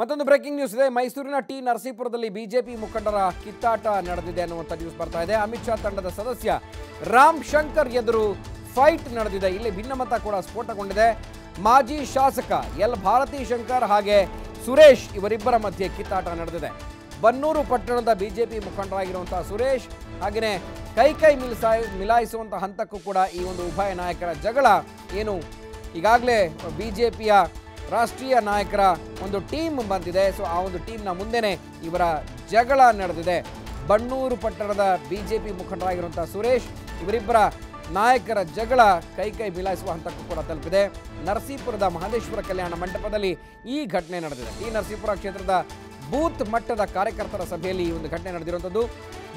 ಮತ್ತೊಂದು breaking news ಇದೆ. ಮೈಸೂರಿನ ಟಿ ನರಸೀಪುರದಲ್ಲಿ ಬಿಜೆಪಿ ಮುಖಂಡರ ಕಿತ್ತಾಟ ನಡೆದಿದೆ ಅನ್ನುವಂಥ ನ್ಯೂಸ್ ಬರ್ತಾ ಇದೆ. ಅಮಿತ್ ಶಾ ತಂಡದ ಸದಸ್ಯ ರಾಮ್ ಶಂಕರ್ ಎದುರು ಫೈಟ್ ನಡೆದಿದೆ. ಇಲ್ಲಿ ಭಿನ್ನಮತ ಕೂಡ ಸ್ಫೋಟಗೊಂಡಿದೆ. ಮಾಜಿ ಶಾಸಕ ಎಲ್ ಭಾರತಿ ಶಂಕರ್ ಹಾಗೆ ಸುರೇಶ್ ಇವರಿಬ್ಬರ ಮಧ್ಯೆ ಕಿತ್ತಾಟ ನಡೆದಿದೆ. ಬನ್ನೂರು ಪಟ್ಟಣದ ಬಿಜೆಪಿ ಮುಖಂಡರಾಗಿರುವಂತಹ ಸುರೇಶ್ ಹಾಗೆಯೇ ಕೈ ಕೈ ಮಿಲ್ಸಾಯ್ ಮಿಲಾಯಿಸುವಂಥ ಹಂತಕ್ಕೂ ಕೂಡ ಈ ಒಂದು ಉಭಯ ನಾಯಕರ ಜಗಳ ಏನು ಈಗಾಗಲೇ ಬಿಜೆಪಿಯ ರಾಷ್ಟ್ರೀಯ ನಾಯಕರ ಒಂದು ಟೀಮ್ ಬಂದಿದೆ. ಸೊ ಆ ಒಂದು ಟೀಮ್ನ ಮುಂದೆನೆ ಇವರ ಜಗಳ ನಡೆದಿದೆ. ಬಣ್ಣೂರು ಪಟ್ಟಣದ ಬಿ ಜೆ ಪಿ ಮುಖಂಡರಾಗಿರುವಂಥ ಸುರೇಶ್ ಇವರಿಬ್ಬರ ನಾಯಕರ ಜಗಳ ಕೈ ಕೈ ಮಿಲಾಯಿಸುವ ಹಂತಕ್ಕೂ ಕೂಡ ತಲುಪಿದೆ. ನರಸೀಪುರದ ಮಹದೇಶ್ವರ ಕಲ್ಯಾಣ ಮಂಟಪದಲ್ಲಿ ಈ ಘಟನೆ ನಡೆದಿದೆ. ಈ ನರಸೀಪುರ ಕ್ಷೇತ್ರದ ಬೂತ್ ಮಟ್ಟದ ಕಾರ್ಯಕರ್ತರ ಸಭೆಯಲ್ಲಿ ಈ ಒಂದು ಘಟನೆ ನಡೆದಿರುವಂಥದ್ದು.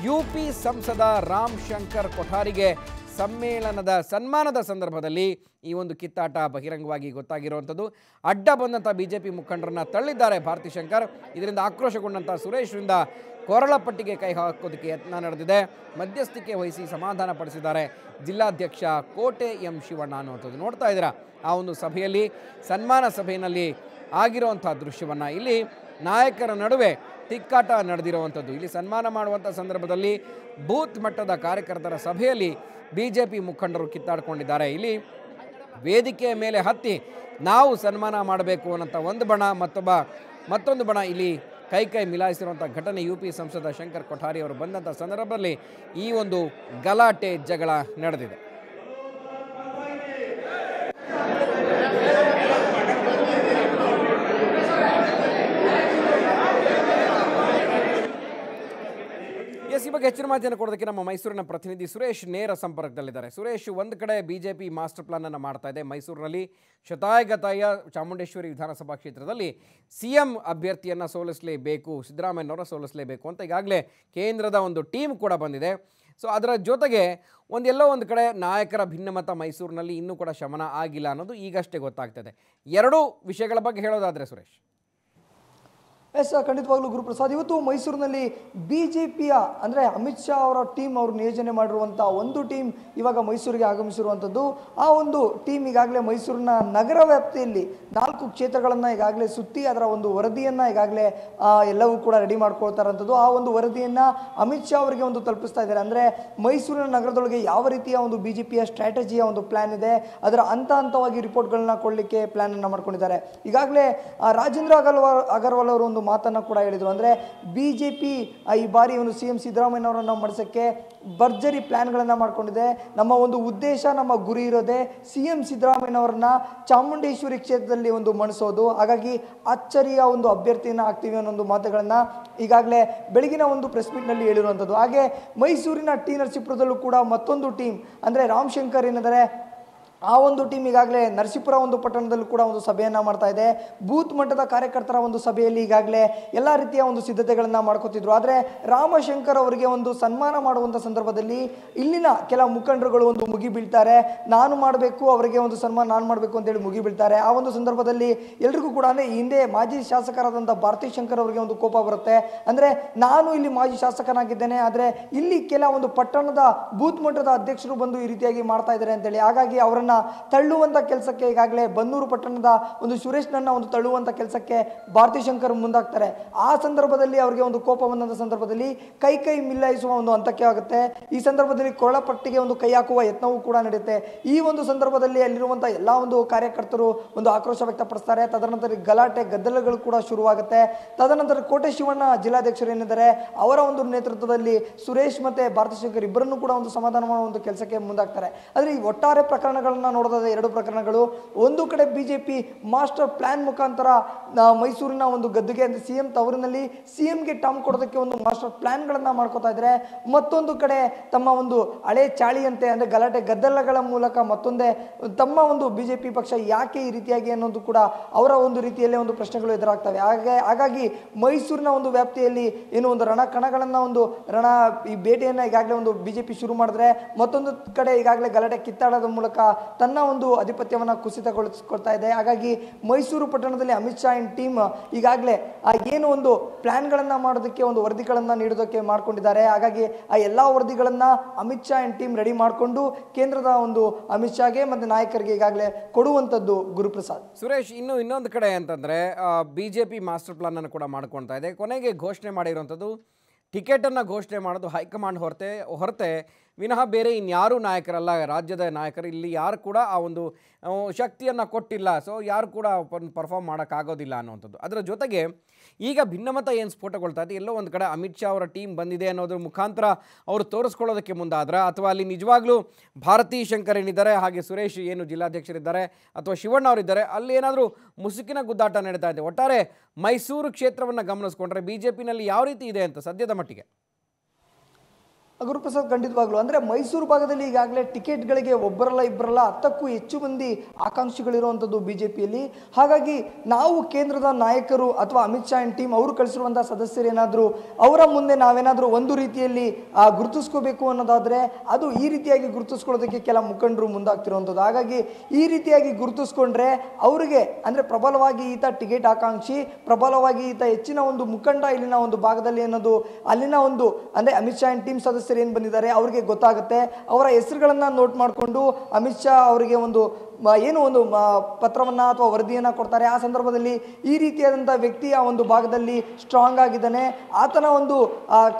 ಯು ಪಿ ಸಂಸದ ರಾಮ್ ಶಂಕರ್ ಕೊಠಾರಿಗೆ ಸಮ್ಮೇಳನದ ಸನ್ಮಾನದ ಸಂದರ್ಭದಲ್ಲಿ ಈ ಒಂದು ಕಿತ್ತಾಟ ಬಹಿರಂಗವಾಗಿ ಗೊತ್ತಾಗಿರುವಂಥದ್ದು. ಅಡ್ಡ ಬಂದಂಥ ಬಿ ಜೆ ಪಿ ಮುಖಂಡರನ್ನ ತಳ್ಳಿದ್ದಾರೆ ಭಾರತಿ ಶಂಕರ್. ಇದರಿಂದ ಆಕ್ರೋಶಗೊಂಡಂಥ ಸುರೇಶ್ರಿಂದ ಕೊರಳಪಟ್ಟಿಗೆ ಕೈ ಹಾಕೋದಕ್ಕೆ ಯತ್ನ ನಡೆದಿದೆ. ಮಧ್ಯಸ್ಥಿಕೆ ವಹಿಸಿ ಸಮಾಧಾನ ಪಡಿಸಿದ್ದಾರೆ. ಜಿಲ್ಲಾಧ್ಯಕ್ಷ ಕೋಟೆ ಎಂ ಶಿವಣ್ಣ ಅನ್ನುವಂಥದ್ದು ನೋಡ್ತಾ ಇದ್ದೀರಾ? ಆ ಒಂದು ಸಭೆಯಲ್ಲಿ, ಸನ್ಮಾನ ಸಭೆಯಲ್ಲಿ ಆಗಿರುವಂಥ ದೃಶ್ಯವನ್ನು. ಇಲ್ಲಿ ನಾಯಕರ ನಡುವೆ ತಿಕ್ಕಾಟ ನಡೆದಿರುವಂಥದ್ದು. ಇಲ್ಲಿ ಸನ್ಮಾನ ಮಾಡುವಂಥ ಸಂದರ್ಭದಲ್ಲಿ ಬೂತ್ ಮಟ್ಟದ ಕಾರ್ಯಕರ್ತರ ಸಭೆಯಲ್ಲಿ ಬಿ ಜೆ ಪಿ ಮುಖಂಡರು ಕಿತ್ತಾಡಿಕೊಂಡಿದ್ದಾರೆ. ಇಲ್ಲಿ ವೇದಿಕೆಯ ಮೇಲೆ ಹತ್ತಿ ನಾವು ಸನ್ಮಾನ ಮಾಡಬೇಕು ಅನ್ನೋಂಥ ಒಂದು ಬಣ, ಮತ್ತೊಬ್ಬ, ಮತ್ತೊಂದು ಬಣ ಇಲ್ಲಿ ಕೈ ಕೈ ಮಿಲಾಯಿಸಿರುವಂಥ ಘಟನೆ ಯು ಪಿ ಸಂಸದ ಶಂಕರ್ ಕೊಠಾರಿ ಅವರು ಬಂದಂಥ ಸಂದರ್ಭದಲ್ಲಿ ಈ ಒಂದು ಗಲಾಟೆ ಜಗಳ ನಡೆದಿದೆ ಎಸ್ ಈ ಬಗ್ಗೆ ಹೆಚ್ಚಿನ ಮಾಹಿತಿಯನ್ನು ಕೊಡೋದಕ್ಕೆ ನಮ್ಮ ಮೈಸೂರಿನ ಪ್ರತಿನಿಧಿ ಸುರೇಶ್ ನೇರ ಸಂಪರ್ಕದಲ್ಲಿದ್ದಾರೆ. ಸುರೇಶ್, ಒಂದು ಕಡೆ ಬಿಜೆಪಿ ಮಾಸ್ಟರ್ ಪ್ಲಾನ್ ಅನ್ನು ಮಾಡ್ತಾ ಇದೆ. ಮೈಸೂರಿನಲ್ಲಿ ಶತಾಯಗತಾಯ ಚಾಮುಂಡೇಶ್ವರಿ ವಿಧಾನಸಭಾ ಕ್ಷೇತ್ರದಲ್ಲಿ ಸಿಎಂ ಅಭ್ಯರ್ಥಿಯನ್ನು ಸೋಲಿಸಲೇಬೇಕು ಸಿದ್ದರಾಮಯ್ಯನವರ ಸೋಲಿಸಲೇಬೇಕು ಅಂತ ಈಗಾಗಲೇ ಕೇಂದ್ರದ ಒಂದು ಟೀಮ್ ಕೂಡ ಬಂದಿದೆ. ಸೊ, ಅದರ ಜೊತೆಗೆ ಒಂದೆಲ್ಲೋ ಒಂದು ಕಡೆ ನಾಯಕರ ಭಿನ್ನಮತ ಮೈಸೂರಿನಲ್ಲಿ ಇನ್ನೂ ಕೂಡ ಶಮನ ಆಗಿಲ್ಲ ಅನ್ನೋದು ಈಗಷ್ಟೇ ಗೊತ್ತಾಗ್ತದೆ ಎರಡೂ ವಿಷಯಗಳ ಬಗ್ಗೆ ಹೇಳೋದಾದರೆ ಸುರೇಶ್. ಎಸ್, ಖಂಡಿತವಾಗ್ಲೂ ಗುರುಪ್ರಸಾದ್. ಇವತ್ತು ಮೈಸೂರಿನಲ್ಲಿ ಬಿ ಜೆ ಪಿಯ ಅಂದರೆ ಅಮಿತ್ ಶಾ ಅವರ ಟೀಮ್ ಅವರು ನಿಯೋಜನೆ ಮಾಡಿರುವಂಥ ಒಂದು ಟೀಮ್ ಇವಾಗ ಮೈಸೂರಿಗೆ ಆಗಮಿಸಿರುವಂಥದ್ದು ಆ ಒಂದು ಟೀಮ್ ಈಗಾಗಲೇ ಮೈಸೂರಿನ ನಗರ ವ್ಯಾಪ್ತಿಯಲ್ಲಿ ನಾಲ್ಕು ಕ್ಷೇತ್ರಗಳನ್ನು ಈಗಾಗಲೇ ಸುತ್ತಿ ಅದರ ಒಂದು ವರದಿಯನ್ನು ಈಗಾಗಲೇ ಎಲ್ಲವೂ ಕೂಡ ರೆಡಿ ಮಾಡ್ಕೊಳ್ತಾರಂಥದ್ದು ಆ ಒಂದು ವರದಿಯನ್ನು ಅಮಿತ್ ಶಾ ಅವರಿಗೆ ಒಂದು ತಲುಪಿಸ್ತಾ ಇದ್ದಾರೆ. ಅಂದರೆ ಮೈಸೂರಿನ ನಗರದೊಳಗೆ ಯಾವ ರೀತಿಯ ಒಂದು ಬಿ ಜೆ ಪಿಯ ಸ್ಟ್ರಾಟಜಿಯ ಒಂದು ಪ್ಲ್ಯಾನ್ ಇದೆ, ಅದರ ಹಂತ ಹಂತವಾಗಿ ರಿಪೋರ್ಟ್ಗಳನ್ನ ಕೊಡಲಿಕ್ಕೆ ಪ್ಲ್ಯಾನನ್ನು ಮಾಡ್ಕೊಂಡಿದ್ದಾರೆ. ಈಗಾಗಲೇ ರಾಜೇಂದ್ರ ಅಗರ್ವಾಲ್ ಅಗರ್ವಾಲ್ ಅವರು ಒಂದು ಮಾತನ್ನು ಕೂಡ ಹೇಳಿದರು. ಅಂದರೆ ಬಿ ಜೆ ಪಿ ಈ ಬಾರಿ ಒಂದು ಸಿ ಎಂ ಸಿದ್ದರಾಮಯ್ಯನವರನ್ನು ಮಾಡಿಸೋಕ್ಕೆ ಭರ್ಜರಿ ಪ್ಲ್ಯಾನ್ಗಳನ್ನು ಮಾಡಿಕೊಂಡಿದೆ. ನಮ್ಮ ಒಂದು ಉದ್ದೇಶ, ನಮ್ಮ ಗುರಿ ಇರೋದೇ ಸಿ ಎಂ ಸಿದ್ದರಾಮಯ್ಯನವರನ್ನ ಚಾಮುಂಡೇಶ್ವರಿ ಕ್ಷೇತ್ರದಲ್ಲಿ ಒಂದು ಮಣಿಸೋದು. ಹಾಗಾಗಿ ಅಚ್ಚರಿಯ ಒಂದು ಅಭ್ಯರ್ಥಿಯನ್ನು ಹಾಕ್ತೀವಿ ಅನ್ನೋ ಒಂದು ಮಾತುಗಳನ್ನು ಈಗಾಗಲೇ ಬೆಳಗಿನ ಒಂದು ಪ್ರೆಸ್ ಮೀಟ್ನಲ್ಲಿ ಹೇಳಿರುವಂಥದ್ದು. ಹಾಗೆ ಮೈಸೂರಿನ ಟಿ ನರಸೀಪುರದಲ್ಲೂ ಕೂಡ ಮತ್ತೊಂದು ಟೀಮ್, ಅಂದರೆ ರಾಮಶಂಕರ್ ಏನಿದ್ದಾರೆ ಆ ಒಂದು ಟೀಮ್ ಈಗಾಗಲೇ ನರಸೀಪುರ ಒಂದು ಪಟ್ಟಣದಲ್ಲೂ ಕೂಡ ಒಂದು ಸಭೆಯನ್ನು ಮಾಡ್ತಾ ಇದೆ. ಬೂತ್ ಮಟ್ಟದ ಕಾರ್ಯಕರ್ತರ ಒಂದು ಸಭೆಯಲ್ಲಿ ಈಗಾಗಲೇ ಎಲ್ಲ ರೀತಿಯ ಒಂದು ಸಿದ್ಧತೆಗಳನ್ನು ಮಾಡ್ಕೋತಿದ್ರು. ಆದರೆ ರಾಮಶಂಕರ್ ಅವರಿಗೆ ಒಂದು ಸನ್ಮಾನ ಮಾಡುವಂಥ ಸಂದರ್ಭದಲ್ಲಿ ಇಲ್ಲಿನ ಕೆಲ ಮುಖಂಡರುಗಳು ಒಂದು ಮುಗಿ ಬೀಳ್ತಾರೆ. ನಾನು ಮಾಡಬೇಕು, ಅವರಿಗೆ ಒಂದು ಸನ್ಮಾನ, ನಾನು ಮಾಡಬೇಕು ಅಂತೇಳಿ ಮುಗಿ ಬೀಳ್ತಾರೆ. ಆ ಒಂದು ಸಂದರ್ಭದಲ್ಲಿ ಎಲ್ರಿಗೂ ಕೂಡ ಅಂದರೆ ಹಿಂದೆ ಮಾಜಿ ಶಾಸಕರಾದಂಥ ಭಾರತಿ ಶಂಕರ್ ಅವರಿಗೆ ಒಂದು ಕೋಪ ಬರುತ್ತೆ. ಅಂದರೆ ನಾನು ಇಲ್ಲಿ ಮಾಜಿ ಶಾಸಕನಾಗಿದ್ದೇನೆ, ಆದರೆ ಇಲ್ಲಿ ಕೆಲ ಒಂದು ಪಟ್ಟಣದ ಬೂತ್ ಮಟ್ಟದ ಅಧ್ಯಕ್ಷರು ಬಂದು ಈ ರೀತಿಯಾಗಿ ಮಾಡ್ತಾ ಇದ್ದಾರೆ ಅಂತೇಳಿ. ಹಾಗಾಗಿ ಅವರನ್ನ ತಳ್ಳುವಂಥ ಕೆಲಸಕ್ಕೆ ಈಗಾಗಲೇ ಬನ್ನೂರು ಪಟ್ಟಣದ ಒಂದು ಸುರೇಶ್ನನ್ನ ಒಂದು ತಳ್ಳುವಂಥ ಕೆಲಸಕ್ಕೆ ಭಾರತಿ ಶಂಕರ್ ಮುಂದಾಗ್ತಾರೆ. ಆ ಸಂದರ್ಭದಲ್ಲಿ ಅವರಿಗೆ ಒಂದು ಕೋಪ ಬಂದಂಥ ಸಂದರ್ಭದಲ್ಲಿ ಕೈ ಕೈ ಮಿಲ್ಲಾಯಿಸುವ ಒಂದು ಹಂತಕ್ಕೆ ಆಗುತ್ತೆ. ಈ ಸಂದರ್ಭದಲ್ಲಿ ಕೊರಳಪಟ್ಟಿಗೆ ಒಂದು ಕೈ ಹಾಕುವ ಯತ್ನವೂ ಕೂಡ ನಡೆಯುತ್ತೆ. ಈ ಒಂದು ಸಂದರ್ಭದಲ್ಲಿ ಅಲ್ಲಿರುವಂಥ ಎಲ್ಲ ಒಂದು ಕಾರ್ಯಕರ್ತರು ಒಂದು ಆಕ್ರೋಶ ವ್ಯಕ್ತಪಡಿಸ್ತಾರೆ. ತದನಂತರ ಗಲಾಟೆ, ಗದ್ದಲಗಳು ಕೂಡ ಶುರುವಾಗುತ್ತೆ. ತದನಂತರ ಕೋಟೆ ಶಿವಣ್ಣ ಜಿಲ್ಲಾಧ್ಯಕ್ಷರು ಏನಿದ್ದಾರೆ, ಅವರ ಒಂದು ನೇತೃತ್ವದಲ್ಲಿ ಸುರೇಶ್ ಮತ್ತೆ ಭಾರತ ಶಂಕರ್ ಇಬ್ಬರನ್ನು ಕೂಡ ಒಂದು ಸಮಾಧಾನ ಮಾಡುವ ಒಂದು ಕೆಲಸಕ್ಕೆ ಮುಂದಾಗ್ತಾರೆ. ಆದರೆ ಈ ಒಟ್ಟಾರೆ ಪ್ರಕರಣಗಳನ್ನ ನೋಡೋದಾದ್ರೆ ಎರಡು ಪ್ರಕರಣಗಳು. ಒಂದು ಕಡೆ B J P master plan ಮುಖಾಂತರ ಮೈಸೂರಿನ ಒಂದು ಗದ್ದುಗೆ, ಅಂದರೆ ಸಿ ಎಂ ತವರಿನಲ್ಲಿ ಸಿ ಎಂಗೆ ಟಮ್ ಕೊಡೋದಕ್ಕೆ ಒಂದು ಮಾಸ್ಟರ್ ಪ್ಲ್ಯಾನ್ಗಳನ್ನು ಮಾಡ್ಕೋತಾ ಇದ್ದಾರೆ ಮತ್ತೊಂದು ಕಡೆ ತಮ್ಮ ಒಂದು ಹಳೆ ಚಾಳಿಯಂತೆ, ಅಂದರೆ ಗಲಾಟೆ ಗದ್ದಲಗಳ ಮೂಲಕ ಮತ್ತೊಂದೇ ತಮ್ಮ ಒಂದು ಬಿ ಜೆ ಪಿ ಪಕ್ಷ ಯಾಕೆ ಈ ರೀತಿಯಾಗಿ ಅನ್ನೋದು ಕೂಡ ಅವರ ಒಂದು ರೀತಿಯಲ್ಲೇ ಒಂದು ಪ್ರಶ್ನೆಗಳು ಎದುರಾಗ್ತವೆ. ಹಾಗೆ, ಹಾಗಾಗಿ ಮೈಸೂರಿನ ಒಂದು ವ್ಯಾಪ್ತಿಯಲ್ಲಿ ಏನು ಒಂದು ರಣಕಣಗಳನ್ನು ಒಂದು ರಣ ಈ ಭೇಟಿಯನ್ನು ಈಗಾಗಲೇ ಒಂದು ಬಿ ಜೆ ಪಿ ಶುರು ಮಾಡಿದ್ರೆ, ಮತ್ತೊಂದು ಕಡೆ ಈಗಾಗಲೇ ಗಲಾಟೆ ಕಿತ್ತಾಡೋದ ಮೂಲಕ ತನ್ನ ಒಂದು ಅಧಿಪತ್ಯವನ್ನು ಕುಸಿತಗೊಳಿಸ್ಕೊಳ್ತಾ ಇದೆ. ಹಾಗಾಗಿ ಮೈಸೂರು ಪಟ್ಟಣದಲ್ಲಿ ಅಮಿತ್ ಶಾ ಇನ್ ಟೀಮ್ ಈಗಾಗಲೇ ಆ ಏನು ಒಂದು ಪ್ಲ್ಯಾನ್ಗಳನ್ನು ಮಾಡೋದಕ್ಕೆ, ಒಂದು ವರದಿಗಳನ್ನು ನೀಡೋದಕ್ಕೆ ಮಾಡ್ಕೊಂಡಿದ್ದಾರೆ. ಹಾಗಾಗಿ ಆ ಎಲ್ಲ ವರದಿಗಳನ್ನು Amit Shah in team ready ಮಾಡಿಕೊಂಡು ಕೇಂದ್ರದ ಒಂದು ಅಮಿತ್ ಶಾಗೆ ಮತ್ತು ನಾಯಕರಿಗೆ ಈಗಾಗಲೇ ಕೊಡುವಂಥದ್ದು ಗುರುಪ್ರಸಾದ್. ಸುರೇಶ್, ಇನ್ನು ಇನ್ನೊಂದು ಕಡೆ ಅಂತಂದರೆ ಬಿ ಜೆ ಪಿ ಮಾಸ್ಟರ್ ಪ್ಲಾನನ್ನು ಕೂಡ ಮಾಡ್ಕೊಳ್ತಾ ಇದೆ. ಕೊನೆಗೆ ಘೋಷಣೆ ಮಾಡಿರುವಂಥದ್ದು ಟಿಕೆಟನ್ನು ಘೋಷಣೆ ಮಾಡೋದು ಹೈಕಮಾಂಡ್ ಹೊರತೆ ಹೊರತೆ. ವಿನಃ ಬೇರೆ ಇನ್ಯಾರೂ ನಾಯಕರಲ್ಲ, ರಾಜ್ಯದ ನಾಯಕರು. ಇಲ್ಲಿ ಯಾರು ಕೂಡ ಆ ಒಂದು ಶಕ್ತಿಯನ್ನು ಕೊಟ್ಟಿಲ್ಲ. ಸೊ ಯಾರು ಕೂಡ ಪರ್ಫಾರ್ಮ್ ಮಾಡೋಕ್ಕಾಗೋದಿಲ್ಲ ಅನ್ನುವಂಥದ್ದು. ಅದರ ಜೊತೆಗೆ ಈಗ ಭಿನ್ನಮತ ಏನು ಸ್ಫೋಟಗೊಳ್ತಾ ಇದೆ? ಎಲ್ಲೋ ಒಂದು ಕಡೆ ಅಮಿತ್ ಶಾ ಅವರ ಟೀಮ್ ಬಂದಿದೆ ಅನ್ನೋದ್ರ ಮುಖಾಂತರ ಅವರು ತೋರಿಸ್ಕೊಳ್ಳೋದಕ್ಕೆ ಮುಂದಾದ್ರೆ ಅಥವಾ ಅಲ್ಲಿ ನಿಜವಾಗ್ಲೂ ಭಾರತೀ ಶಂಕರ್ ಏನಿದ್ದಾರೆ, ಹಾಗೆ ಸುರೇಶ್ ಏನು ಜಿಲ್ಲಾಧ್ಯಕ್ಷರಿದ್ದಾರೆ ಅಥವಾ ಶಿವಣ್ಣ ಅವರಿದ್ದಾರೆ, ಅಲ್ಲಿ ಏನಾದರೂ ಮುಸುಕಿನ ಗುದ್ದಾಟ ನಡೀತಾ ಇದೆ. ಒಟ್ಟಾರೆ ಮೈಸೂರು ಕ್ಷೇತ್ರವನ್ನು ಗಮನಿಸ್ಕೊಂಡ್ರೆ ಬಿ ಜೆ ಯಾವ ರೀತಿ ಇದೆ ಅಂತ ಸದ್ಯದ ಮಟ್ಟಿಗೆ? ಗುರುಪ್ರಸಾದ್ ಖಂಡಿತವಾಗ್ಲು. ಅಂದ್ರೆ ಮೈಸೂರು ಭಾಗದಲ್ಲಿ ಈಗಾಗಲೇ ಟಿಕೆಟ್ಗಳಿಗೆ ಒಬ್ಬರಲ್ಲ ಇಬ್ಬರಲ್ಲ ಹತ್ತಕ್ಕೂ ಹೆಚ್ಚು ಮಂದಿ ಆಕಾಂಕ್ಷಿಗಳಿರುವಂಥದ್ದು ಬಿಜೆಪಿಯಲ್ಲಿ. ಹಾಗಾಗಿ ನಾವು ಕೇಂದ್ರದ ನಾಯಕರು ಅಥವಾ ಅಮಿತ್ ಶಾ ಟೀಮ್ ಅವರು ಕಳಿಸಿರುವಂಥ ಸದಸ್ಯರೇನಾದರೂ ಅವರ ಮುಂದೆ ನಾವೇನಾದರೂ ಒಂದು ರೀತಿಯಲ್ಲಿ ಗುರುತಿಸ್ಕೋಬೇಕು ಅನ್ನೋದಾದ್ರೆ ಅದು ಈ ರೀತಿಯಾಗಿ ಗುರುತಿಸ್ಕೊಳ್ಳೋದಕ್ಕೆ ಕೆಲ ಮುಖಂಡರು ಮುಂದಾಗ್ತಿರುವಂಥದ್ದು. ಹಾಗಾಗಿ ಈ ರೀತಿಯಾಗಿ ಗುರುತಿಸ್ಕೊಂಡ್ರೆ ಅವರಿಗೆ, ಅಂದ್ರೆ ಪ್ರಬಲವಾಗಿ ಈತ ಟಿಕೆಟ್ ಆಕಾಂಕ್ಷಿ, ಪ್ರಬಲವಾಗಿ ಈತ ಹೆಚ್ಚಿನ ಒಂದು ಮುಖಂಡ ಇಲ್ಲಿನ ಒಂದು ಭಾಗದಲ್ಲಿ ಅನ್ನೋದು, ಅಲ್ಲಿನ ಒಂದು, ಅಂದ್ರೆ ಅಮಿತ್ ಶಾ ಟೀಮ್ ಟೀಮ್ ಸದಸ್ಯರು ಏನು ಬಂದಿದ್ದಾರೆ ಅವರಿಗೆ ಗೊತ್ತಾಗುತ್ತೆ. ಅವರ ಹೆಸರುಗಳನ್ನು ನೋಟ್ ಮಾಡಿಕೊಂಡು ಅಮಿತ್ ಶಾ ಅವರಿಗೆ ಒಂದು ಏನು ಒಂದು ಪತ್ರವನ್ನು ಅಥವಾ ವರದಿಯನ್ನು ಕೊಡ್ತಾರೆ. ಆ ಸಂದರ್ಭದಲ್ಲಿ ಈ ರೀತಿಯಾದಂಥ ವ್ಯಕ್ತಿ ಆ ಒಂದು ಭಾಗದಲ್ಲಿ ಸ್ಟ್ರಾಂಗ್ ಆಗಿದ್ದಾನೆ. ಆತನ ಒಂದು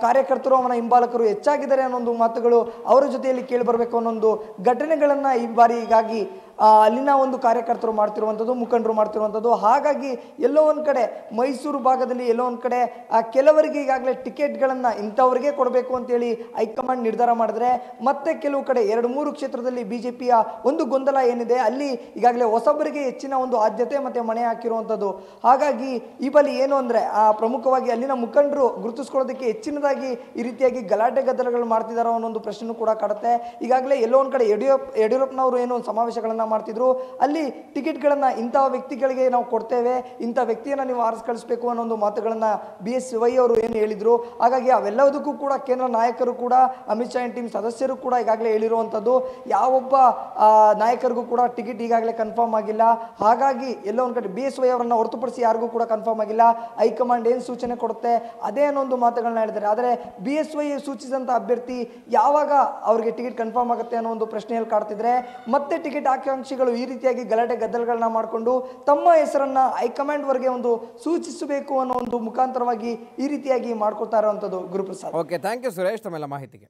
ಕಾರ್ಯಕರ್ತರು ಅವನ ಹಿಂಬಾಲಕರು ಹೆಚ್ಚಾಗಿದ್ದಾರೆ ಅನ್ನೋ ಒಂದು ಮಾತುಗಳು ಅವರ ಜೊತೆಯಲ್ಲಿ ಕೇಳಿ ಬರಬೇಕು ಅನ್ನೋ ಒಂದು ಘಟನೆಗಳನ್ನು ಈ ಬಾರಿ ಹೀಗಾಗಿ ಆ, ಅಲ್ಲಿನ ಒಂದು ಕಾರ್ಯಕರ್ತರು ಮಾಡ್ತಿರುವಂಥದ್ದು, ಮುಖಂಡರು ಮಾಡ್ತಿರುವಂಥದ್ದು. ಹಾಗಾಗಿ ಎಲ್ಲೋ ಒಂದು ಕಡೆ, ಮೈಸೂರು ಭಾಗದಲ್ಲಿ ಎಲ್ಲೋ ಒಂದು ಕಡೆ ಕೆಲವರಿಗೆ ಈಗಾಗಲೇ ಟಿಕೆಟ್ಗಳನ್ನು ಇಂಥವ್ರಿಗೆ ಕೊಡಬೇಕು ಅಂತೇಳಿ ಹೈಕಮಾಂಡ್ ನಿರ್ಧಾರ ಮಾಡಿದ್ರೆ, ಮತ್ತೆ ಕೆಲವು ಕಡೆ ಎರಡು ಮೂರು ಕ್ಷೇತ್ರದಲ್ಲಿ ಬಿಜೆಪಿಯ ಒಂದು ಗೊಂದಲ ಏನಿದೆ, ಅಲ್ಲಿ ಈಗಾಗಲೇ ಹೊಸಬರಿಗೆ ಹೆಚ್ಚಿನ ಒಂದು ಆದ್ಯತೆ ಮತ್ತು ಮಣೆ ಹಾಕಿರುವಂಥದ್ದು. ಹಾಗಾಗಿ ಈ ಬಲಿ ಏನು ಅಂದರೆ, ಆ, ಪ್ರಮುಖವಾಗಿ ಅಲ್ಲಿನ ಮುಖಂಡರು ಗುರುತಿಸ್ಕೊಳ್ಳೋದಕ್ಕೆ ಹೆಚ್ಚಿನದಾಗಿ ಈ ರೀತಿಯಾಗಿ ಗಲಾಟೆ ಗದ್ದಲಗಳು ಮಾಡ್ತಿದಾರೋ ಅನ್ನೋ ಒಂದು ಪ್ರಶ್ನೆ ಕೂಡ ಕಾಡುತ್ತೆ. ಈಗಾಗಲೇ ಎಲ್ಲೋ ಒಂದು ಕಡೆ ಯಡಿಯೂರಪ್ಪ, ಯಡಿಯೂರಪ್ಪನವರು ಏನೋ ಒಂದು ಸಮಾವೇಶಗಳನ್ನ ಮಾಡ್ತಿದ್ರು. ಅಲ್ಲಿ ಟಿಕೆಟ್ಗಳನ್ನು ಇಂಥ ವ್ಯಕ್ತಿಗಳಿಗೆ ನಾವು ಕೊಡ್ತೇವೆ, ಇಂಥ ವ್ಯಕ್ತಿಯನ್ನ ನೀವು ಆರಿಸ್ ಕಳಿಸ್ಬೇಕು ಅನ್ನೋ ಒಂದು ಮಾತುಗಳನ್ನು ಬಿ ಎಸ್ ವೈ ಅವರು ಏನು ಹೇಳಿದರು. ಹಾಗಾಗಿ ಅವೆಲ್ಲದಕ್ಕೂ ಕೂಡ ಕೇಂದ್ರ ನಾಯಕರು ಕೂಡ, ಅಮಿತ್ ಶಾ ಟೀಮ್ ಸದಸ್ಯರು ಕೂಡ ಈಗಾಗಲೇ ಹೇಳಿರುವಂಥದ್ದು. ಯಾವೊಬ್ಬ ನಾಯಕರಿಗೂ ಕೂಡ ಟಿಕೆಟ್ ಈಗಾಗಲೇ ಕನ್ಫರ್ಮ್ ಆಗಿಲ್ಲ. ಹಾಗಾಗಿ ಎಲ್ಲ ಒಂದು ಕಡೆ ಬಿ ಎಸ್ ವೈ ಅವರನ್ನು ಹೊರತುಪಡಿಸಿ ಯಾರಿಗೂ ಕೂಡ ಕನ್ಫರ್ಮ್ ಆಗಿಲ್ಲ. ಹೈಕಮಾಂಡ್ ಏನು ಸೂಚನೆ ಕೊಡುತ್ತೆ? ಅದೇ ಅನ್ನೋ ಒಂದು ಮಾತುಗಳನ್ನ ಹೇಳಿದ್ದಾರೆ. ಆದರೆ ಬಿ ಎಸ್ ವೈ ಸೂಚಿಸಿದಂಥ ಅಭ್ಯರ್ಥಿ ಯಾವಾಗ ಅವರಿಗೆ ಟಿಕೆಟ್ ಕನ್ಫರ್ಮ್ ಆಗುತ್ತೆ ಅನ್ನೋ ಒಂದು ಪ್ರಶ್ನೆಯಲ್ಲಿ ಕಾಡ್ತಿದ್ರೆ ಮತ್ತೆ ಟಿಕೆಟ್ ಆಕಾಂಕ್ಷಿಗಳು ಈ ರೀತಿಯಾಗಿ ಗಲಾಟೆ ಗದ್ದಲಗಳನ್ನ ಮಾಡಿಕೊಂಡು ತಮ್ಮ ಹೆಸರನ್ನ ಹೈಕಮಾಂಡ್ ವರೆಗೆ ಒಂದು ಸೂಚಿಸಬೇಕು ಅನ್ನೋ ಒಂದು ಮುಖಾಂತರವಾಗಿ ಈ ರೀತಿಯಾಗಿ ಮಾಡ್ಕೊತಾ ಇರುವಂಥದ್ದು Guruprasad. Okay thank you Suresh ತಮ್ಮೆಲ್ಲ ಮಾಹಿತಿಗೆ.